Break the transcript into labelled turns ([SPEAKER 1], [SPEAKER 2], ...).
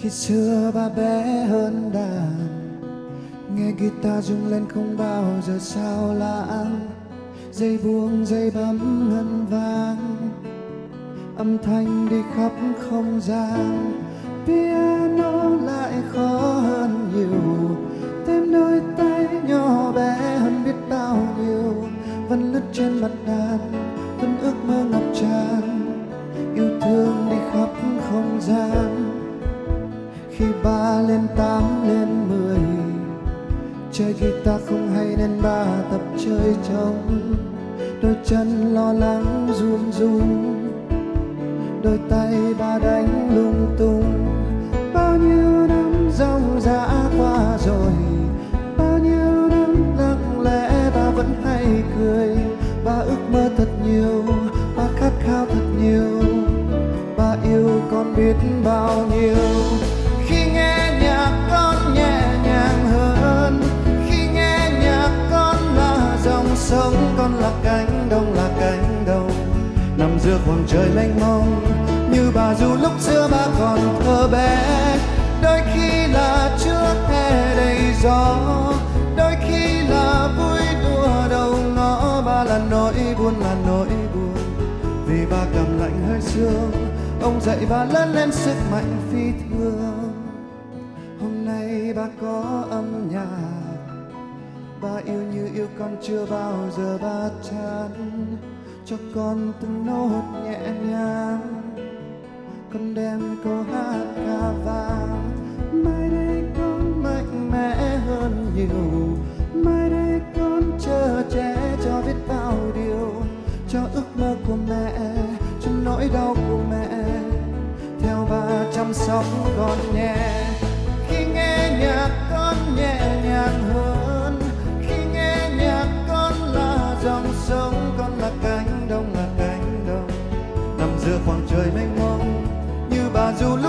[SPEAKER 1] khi xưa ba bé hơn đàn, nghe guitar rung lên không bao giờ sao lãng dây buông dây bấm ngân vang, âm thanh đi khắp không gian. Piano lại khó hơn nhiều, thêm đôi tay nhỏ bé hơn biết bao nhiêu. Vẫn lướt trên mặt đàn khi ba lên tám lên mười. Chơi guitar không hay nên ba tập chơi trống. Đôi chân lo lắng run run. Đôi tay ba đánh lung tung. Bao nhiêu năm dòng dã qua rồi. Bao nhiêu năm lặng lẽ ba vẫn hay cười. Ba ước mơ thật nhiều, ba khát khao thật nhiều. Ba yêu con biết bao nhiêu. Nằm giữa khoảng trời mênh mông, như bà dù lúc xưa ba còn thơ bé. Đôi khi là trước hè đầy gió, đôi khi là vui đùa đầu ngõ. Ba là nỗi buồn, là nỗi buồn, vì ba cầm lạnh hơi sương. Ông dạy ba lớn lên sức mạnh phi thường. Hôm nay ba có âm nhạc ba yêu như yêu con chưa bao giờ ba chán cho con từng nốt nhẹ nhàng. Con đem câu hát ca vang, mai đây con mạnh mẽ hơn nhiều. Mai đây con chờ che cho biết bao điều, cho ước mơ của mẹ, cho nỗi đau của mẹ. Theo ba chăm sóc con nhé giữa khoảng trời mênh mông như bà du lúc